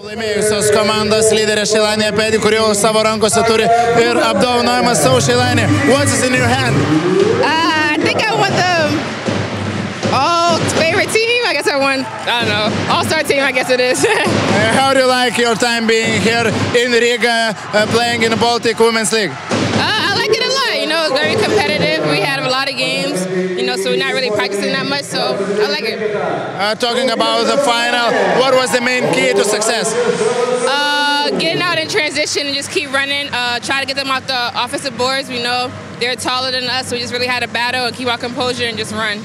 Laimėjusios komandos lyderė Šilanė Pedi, kuri jau savo rankose turi ir apdovanojimą savo Šilanė. What's in your hand? Uh, I think I won the all favorite team. I guess I won. I don't know. All star team. I guess it is. How do you like your time being here in Riga uh, playing in the Baltic Women's League? Uh, I like it a lot. You know, it's very competitive. We had a lot of games. Know, so we're not really practicing that much. So I like it. Uh, talking about the final, what was the main key to success? Uh, getting out in transition and just keep running. Uh, try to get them off the offensive boards. We know they're taller than us, so we just really had to battle and keep our composure and just run.